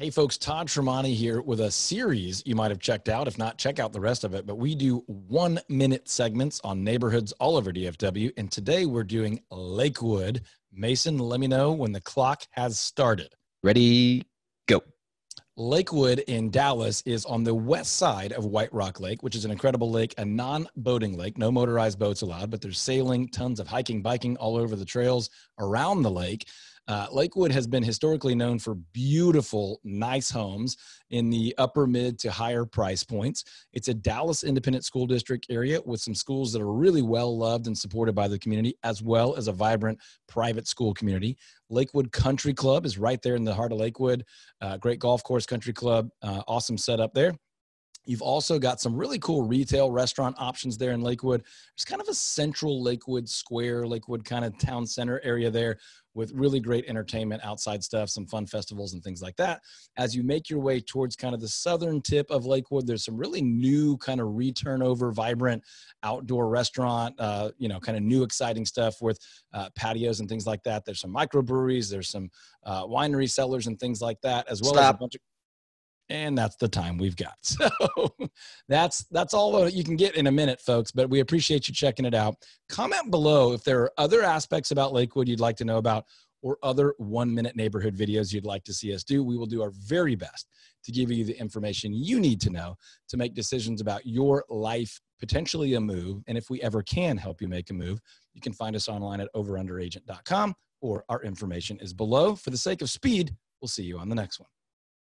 Hey, folks, Todd Tramonte here with a series you might have checked out. If not, check out the rest of it. But we do one minute segments on neighborhoods all over DFW. And today we're doing Lakewood. Mason, let me know when the clock has started. Ready, go. Lakewood in Dallas is on the west side of White Rock Lake, which is an incredible lake, a non boating lake, no motorized boats allowed, but there's sailing, tons of hiking, biking all over the trails around the lake. Uh, Lakewood has been historically known for beautiful, nice homes in the upper mid to higher price points. It's a Dallas Independent School District area with some schools that are really well loved and supported by the community, as well as a vibrant private school community. Lakewood Country Club is right there in the heart of Lakewood. Uh, great golf course, country club, uh, awesome setup there. You've also got some really cool retail restaurant options there in Lakewood. There's kind of a central Lakewood Square, Lakewood kind of town center area there with really great entertainment, outside stuff, some fun festivals and things like that. As you make your way towards kind of the southern tip of Lakewood, there's some really new kind of return over, vibrant outdoor restaurant, uh, you know, kind of new exciting stuff with uh, patios and things like that. There's some microbreweries, there's some uh, winery cellars and things like that, as well Stop. as a bunch of and that's the time we've got. So that's that's all you can get in a minute, folks. But we appreciate you checking it out. Comment below if there are other aspects about Lakewood you'd like to know about, or other one-minute neighborhood videos you'd like to see us do. We will do our very best to give you the information you need to know to make decisions about your life, potentially a move, and if we ever can help you make a move, you can find us online at overunderagent.com or our information is below. For the sake of speed, we'll see you on the next one.